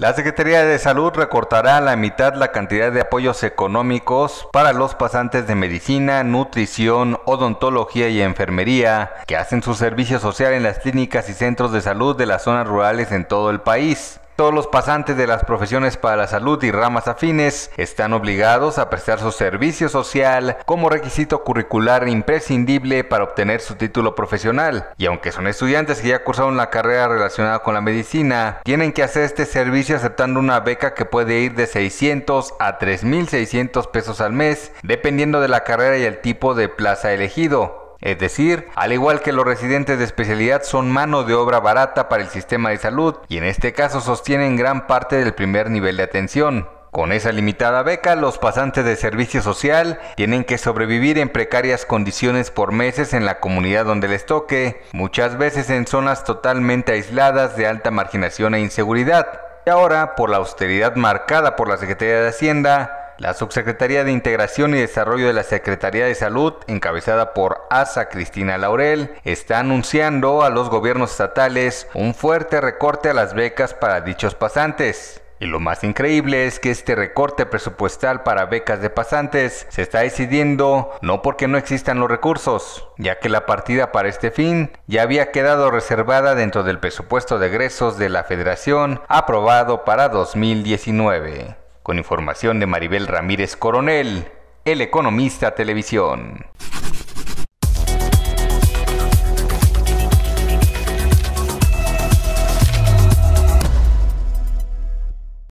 La Secretaría de Salud recortará a la mitad la cantidad de apoyos económicos para los pasantes de medicina, nutrición, odontología y enfermería que hacen su servicio social en las clínicas y centros de salud de las zonas rurales en todo el país. Todos los pasantes de las profesiones para la salud y ramas afines están obligados a prestar su servicio social como requisito curricular imprescindible para obtener su título profesional. Y aunque son estudiantes que ya cursaron la carrera relacionada con la medicina, tienen que hacer este servicio aceptando una beca que puede ir de 600 a 3.600 pesos al mes, dependiendo de la carrera y el tipo de plaza elegido. Es decir, al igual que los residentes de especialidad son mano de obra barata para el sistema de salud y en este caso sostienen gran parte del primer nivel de atención. Con esa limitada beca, los pasantes de servicio social tienen que sobrevivir en precarias condiciones por meses en la comunidad donde les toque, muchas veces en zonas totalmente aisladas de alta marginación e inseguridad. Y ahora, por la austeridad marcada por la Secretaría de Hacienda, la Subsecretaría de Integración y Desarrollo de la Secretaría de Salud, encabezada por ASA Cristina Laurel, está anunciando a los gobiernos estatales un fuerte recorte a las becas para dichos pasantes. Y lo más increíble es que este recorte presupuestal para becas de pasantes se está decidiendo no porque no existan los recursos, ya que la partida para este fin ya había quedado reservada dentro del presupuesto de egresos de la Federación aprobado para 2019. Con información de Maribel Ramírez Coronel, El Economista Televisión.